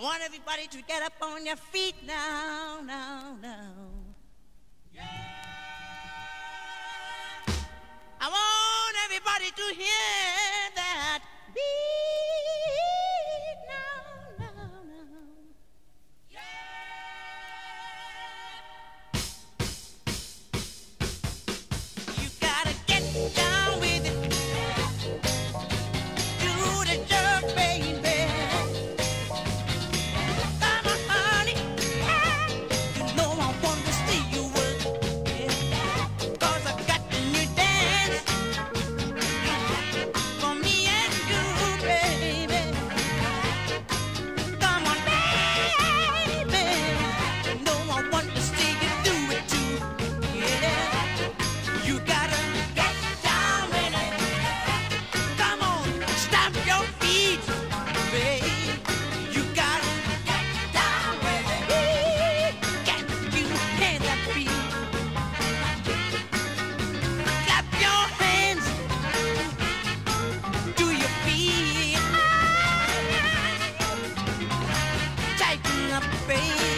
I want everybody to get up on your feet now, now, now. Yeah. I want everybody to hear baby.